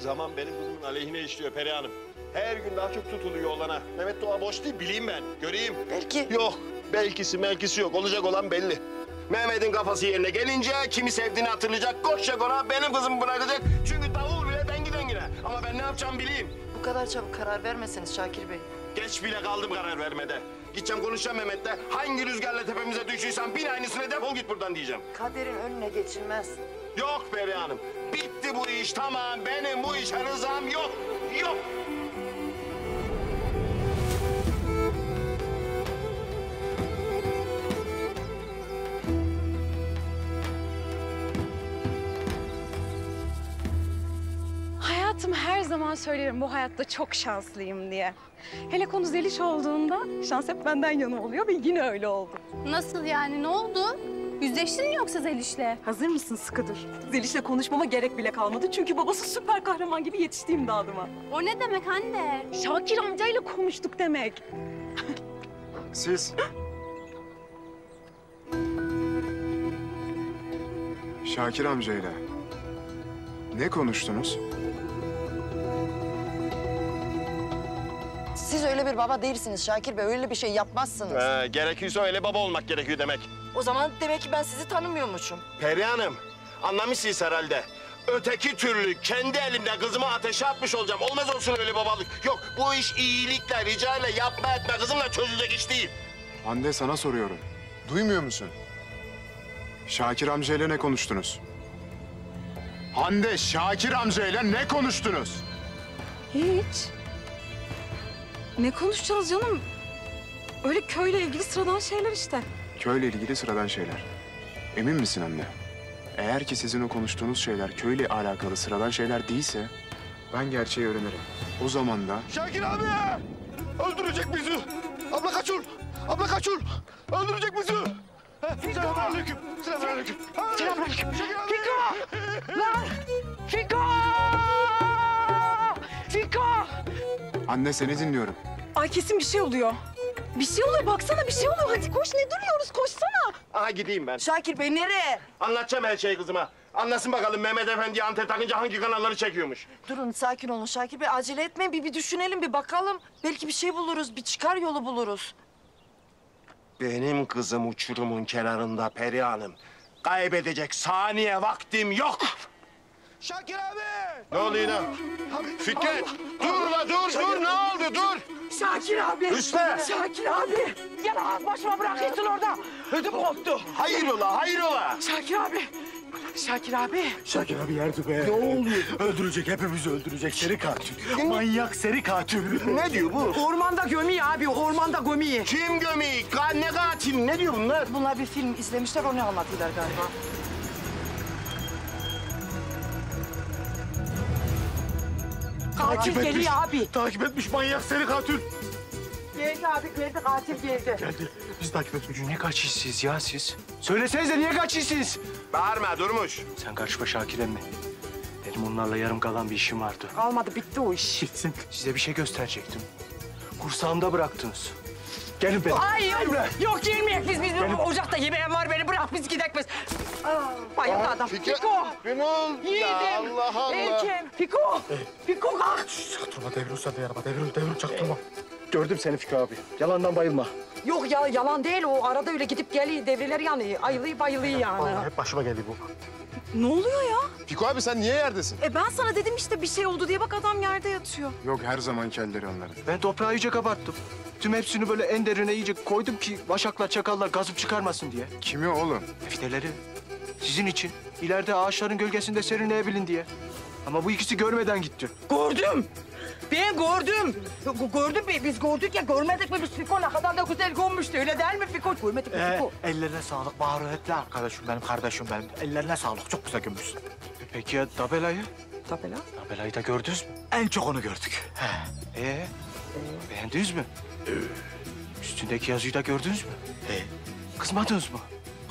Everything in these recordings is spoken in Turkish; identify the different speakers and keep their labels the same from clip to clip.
Speaker 1: Zaman benim kızımın aleyhine işliyor Peri Hanım. Her gün daha çok tutuluyor olana. Mehmet Doğa boş değil, bileyim ben. Göreyim.
Speaker 2: Belki
Speaker 1: Yok, belkisi melkisi yok. Olacak olan belli. Mehmet'in kafası yerine gelince kimi sevdiğini hatırlayacak, koşacak ona, benim kızımı bırakacak. Çünkü davul bile dengi dengine. Ama ben ne yapacağım bileyim.
Speaker 2: bu kadar çabuk karar vermeseniz Şakir Bey.
Speaker 1: Geç bile kaldım karar vermede. Gideceğim konuşacağım Mehmet'le. Hangi rüzgarla tepemize düştüysen bin aynısına defol git buradan diyeceğim.
Speaker 2: Kaderin önüne geçilmez.
Speaker 1: Yok Peri Hanım. Bitti bu iş tamam. Benim bu işe rızam yok. Yok.
Speaker 3: Hayatım her zaman söylerim bu hayatta çok şanslıyım diye. Hele konu Zeliş olduğunda şans hep benden yana oluyor ve yine öyle oldu.
Speaker 4: Nasıl yani ne oldu? Yüzleştin mi yoksa Zeliş'le?
Speaker 3: Hazır mısın Sıkıdır? Zeliş'le konuşmama gerek bile kalmadı çünkü babası süper kahraman gibi yetişti imdadıma.
Speaker 4: O ne demek anne?
Speaker 3: Şakir amcayla konuştuk demek.
Speaker 5: Siz... Şakir amcayla ne konuştunuz?
Speaker 2: Siz öyle bir baba değilsiniz Şakir Bey. Öyle bir şey yapmazsınız.
Speaker 1: Ee, gerekiyorsa öyle baba olmak gerekiyor demek.
Speaker 2: O zaman demek ki ben sizi tanımıyormuşum.
Speaker 1: Peri Hanım, anlamışsınız herhalde. Öteki türlü kendi elimle kızımı ateşe atmış olacağım. Olmaz olsun öyle babalık. Yok bu iş iyilikle, ricayla, yapma etme kızımla çözülecek iş değil.
Speaker 5: Hande sana soruyorum. Duymuyor musun? Şakir amcayla ne konuştunuz? Hande, Şakir amcayla ne konuştunuz?
Speaker 3: Hiç. Ne konuşacağız canım? Öyle köyle ilgili sıradan şeyler işte.
Speaker 5: Köyle ilgili sıradan şeyler. Emin misin anne? Eğer ki sizin o konuştuğunuz şeyler köyle alakalı sıradan şeyler değilse... ...ben gerçeği öğrenirim. O zaman da
Speaker 1: Şakir abi! Öldürecek bizi! Abla kaçır! Abla kaçır! Öldürecek bizi! Selamünaleyküm! Selamünaleyküm! Selamünaleyküm! Fiko!
Speaker 3: Lan! Fiko! Fiko!
Speaker 5: anne seni dinliyorum.
Speaker 3: Ay kesin bir şey oluyor. Bir şey oluyor baksana bir şey oluyor. Hadi koş ne duruyoruz koşsana.
Speaker 1: Aha gideyim ben.
Speaker 2: Şakir Bey nereye?
Speaker 1: Anlatacağım her şeyi kızıma. Anlasın bakalım Mehmet Efendi'ye anten takınca hangi kanalları çekiyormuş.
Speaker 2: Durun sakin olun Şakir Bey. Acele etmeyin. Bir, bir düşünelim bir bakalım. Belki bir şey buluruz. Bir çıkar yolu buluruz.
Speaker 1: Benim kızım uçurumun kenarında Peri Hanım. Kaybedecek saniye vaktim yok. Şakir abi! Ne oluyor lan? Fikret! Dur la dur dur ne oldu dur!
Speaker 6: Şakir abi.
Speaker 1: Üste!
Speaker 6: Şakir abi. Gel ağız başıma bırakıyorsun orada. Ödüm koptu.
Speaker 1: Hayrola hayrola!
Speaker 6: Şakir abi. Şakir abi.
Speaker 7: Şakir abi yerdi be. Ne oluyor? Öldürecek, hepimizi öldürecek. Seri katil. Manyak seri katil.
Speaker 1: Ne diyor bu?
Speaker 6: Ormanda gömüyor abi. Ormanda gömüyor.
Speaker 1: Kim gömüyor? Ne katil? Ne diyor bunlar?
Speaker 2: Bunlar bir film izlemişler. Onu anlatıyorlar galiba.
Speaker 6: Katil geliyor abi.
Speaker 7: Takip etmiş manyak seri katil.
Speaker 6: Geldi abi geldi katil geldi.
Speaker 7: Geldi. Biz takip etmiş. Niye kaçıyorsunuz ya siz? Söylesenize niye kaçıyorsunuz?
Speaker 1: Bağırma Durmuş.
Speaker 7: Sen karışma Şakir emmi. Benim onlarla yarım kalan bir işim vardı.
Speaker 6: Kalmadı bitti o iş.
Speaker 7: Bitsin. Size bir şey gösterecektim. Kursağımda bıraktınız. Gelin beni.
Speaker 6: Hayır. Yok gelmeyek biz. Biz ocakta yemeğim var beni bırak biz gidek biz. Bayıldı adam. Fiko.
Speaker 1: Ne oldu
Speaker 6: Yiğidim.
Speaker 1: Allah Allah.
Speaker 6: Erkem. Fiko. Fiko kalk.
Speaker 7: Çaktırma devir usta de araba. Devir, devir çaktırma. Gördüm seni Fikri abi. Yalandan bayılma.
Speaker 6: Yok ya yalan değil o. Arada öyle gidip geliyor. Devreler yanıyor. Ayılıyor bayılıyor yani.
Speaker 7: Vallahi hep başıma geldi bu.
Speaker 3: Ne oluyor ya?
Speaker 5: Fiko abi sen niye yerdesin?
Speaker 3: E ben sana dedim işte bir şey oldu diye bak adam yerde yatıyor.
Speaker 5: Yok her zamanki elleri onların.
Speaker 7: Ben toprağı iyice kabarttım. Tüm hepsini böyle en derine iyice koydum ki başaklar, çakallar gazıp çıkarmasın diye.
Speaker 5: Kimi oğlum?
Speaker 7: Fideleri sizin için. ileride ağaçların gölgesinde serinleyebilin diye. Ama bu ikisi görmeden gitti.
Speaker 6: Gördüm. Ben gördüm. G- Gördüm bi- biz gördük ya görmedik mi biz Fiko ne kadar da güzel gömmüştü öyle değil mi Fiko? Görmedik mi Fiko?
Speaker 7: ellerine sağlık. Maharetli arkadaşım benim, kardeşim benim. Ellerine sağlık. Çok güzel gömmüşsün. Peki ya Dabelayı?
Speaker 6: Tabii lan.
Speaker 7: Dabelayı da gördünüz mü? En çok onu gördük. He. Ee, beğendiniz mi? Üstündeki yazıyı da gördünüz mü? He. Kızmadınız mı?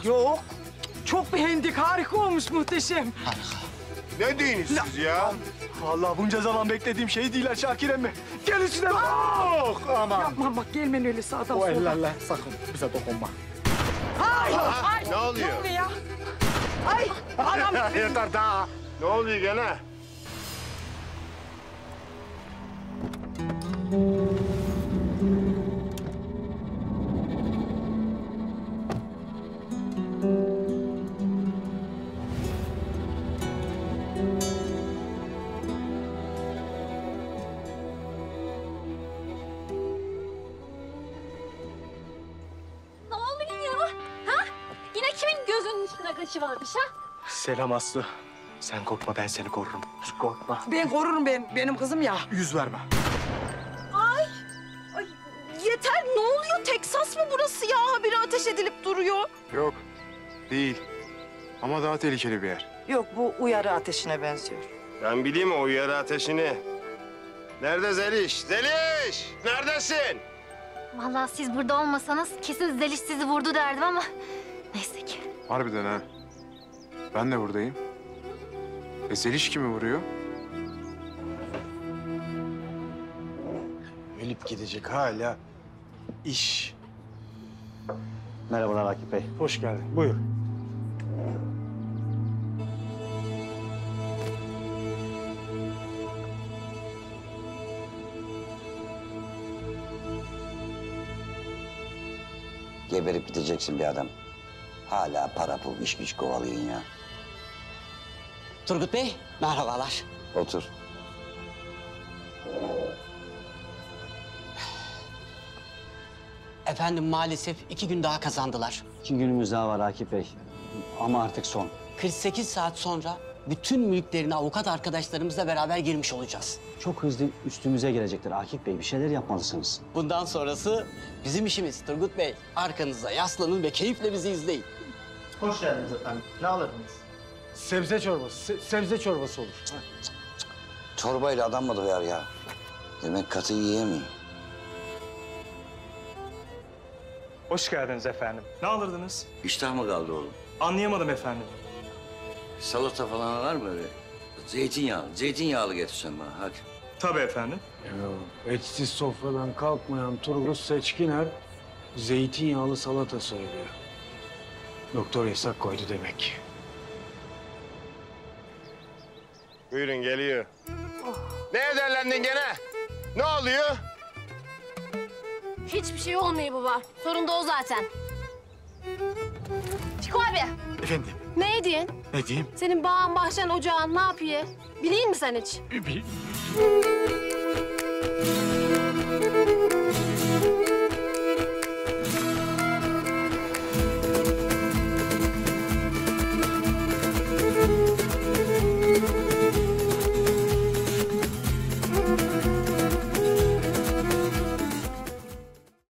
Speaker 6: Yok. Çok beğendik harika olmuş muhteşem.
Speaker 1: Ne diyorsunuz siz ya?
Speaker 7: Vallahi bunca zaman beklediğim şey değil ha Şakir emmi. Gel üstüne. Oh, aman.
Speaker 6: Yapma bak gelmen öyle sağdan
Speaker 7: O
Speaker 6: soldan.
Speaker 7: ellerle sakın bize dokunma.
Speaker 6: Ay, ay.
Speaker 1: Ne oluyor?
Speaker 6: Ne oluyor ya? Ay anam.
Speaker 7: Yeter daha.
Speaker 1: Ne oluyor gene?
Speaker 4: İşi varmış ha?
Speaker 7: Selam Aslı. Sen korkma ben seni korurum. Korkma.
Speaker 6: Ben korurum ben. Benim kızım ya.
Speaker 7: Yüz verme.
Speaker 2: Ay yeter ne oluyor? Teksas mı burası ya? Habire ateş edilip duruyor.
Speaker 5: Yok, değil. Ama daha tehlikeli bir yer.
Speaker 2: Yok bu uyarı ateşine benziyor.
Speaker 1: Ben bileyim o uyarı ateşini. Nerede Zeliş? Zeliş! Neredesin?
Speaker 4: Vallahi siz burada olmasanız kesin Zeliş sizi vurdu derdim ama neyse ki.
Speaker 5: Harbiden ha. Ben de buradayım. E Zeliş kimi vuruyor?
Speaker 7: Ölüp gidecek hala. İş.
Speaker 8: Merhabalar Akif Bey.
Speaker 7: Hoş geldin. Buyur.
Speaker 9: Geberip gideceksin bir adam. Hala para pul iş güç kovalıyorsun ya.
Speaker 8: Turgut Bey, merhabalar.
Speaker 9: Otur.
Speaker 8: Efendim maalesef iki gün daha kazandılar. İki günümüz daha var Akif Bey. Ama artık son. 48 saat sonra bütün mülklerine avukat arkadaşlarımızla beraber girmiş olacağız.
Speaker 10: Çok hızlı üstümüze gelecektir Akif Bey. Bir şeyler yapmalısınız.
Speaker 8: Bundan sonrası bizim işimiz Turgut Bey. Arkanıza yaslanın ve keyifle bizi izleyin.
Speaker 10: Hoş geldiniz efendim. Ne alırdınız?
Speaker 7: Sebze çorbası. se- sebze çorbası olur.
Speaker 9: Çorbayla adam mı doyar ya? Demek katı yiyemiyor.
Speaker 7: Hoş geldiniz efendim. Ne alırdınız?
Speaker 9: İştah mı kaldı oğlum?
Speaker 7: Anlayamadım efendim.
Speaker 9: Salata falan var mı öyle? Zeytinyağı, zeytinyağlı getirsen bana hadi.
Speaker 7: Tabii efendim.
Speaker 11: Etsiz sofradan kalkmayan Turgut Seçkiner zeytinyağlı salata söylüyor. Doktor yasak koydu demek.
Speaker 1: Buyurun geliyor. Ne ederlendin gene? Ne oluyor?
Speaker 4: Hiçbir şey olmuyor baba. Sorun da o zaten. Çiko abi
Speaker 7: Efendim.
Speaker 4: ne ediyorsun?
Speaker 7: Ne diyeyim?
Speaker 4: Senin bağın, bahçen, ocağın ne yapıyor? Bileyim mi sen hiç?